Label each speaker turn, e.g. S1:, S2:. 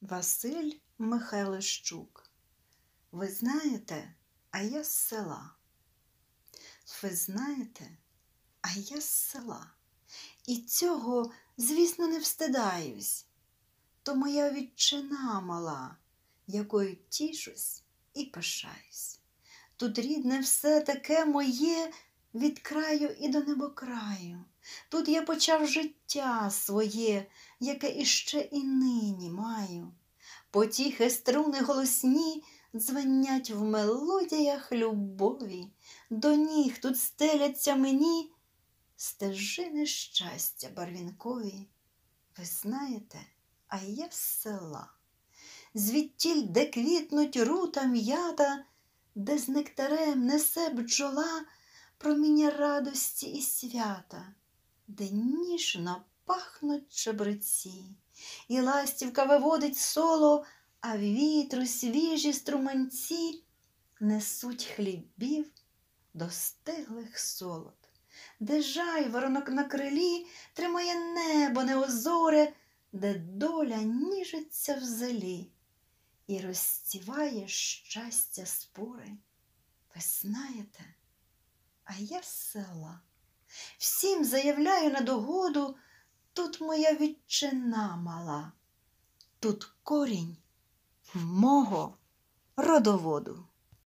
S1: Василь Михайлищук. Ви знаєте, а я з села. Ви знаєте, а я з села. І цього, звісно, не встидаюсь. То моя відчина мала, якою тішусь і пишаюсь. Тут рідне все таке моє від краю і до небокраю. Тут я почав життя своє, яке іще і нині маю. Потіхи струни голосні дзвенять в мелодіях любові, до ніг тут стеляться мені стежини щастя барвінкові. Ви знаєте, а я з села, звідтіль, де квітнуть рута м'ята, де з нектарем несе бджола проміння радості і свята, де ніжно пахнуть чебреці, і ластівка виводить соло, а вітру свіжі струманці несуть хлібів достиглих солод, де жайворонок на крилі тримає небо неозоре, де доля ніжиться в зелі і розціває щастя спори. Ви знаєте, а я з села. Всім заявляю на догоду, тут моя відчина мала, тут корінь мого родоводу.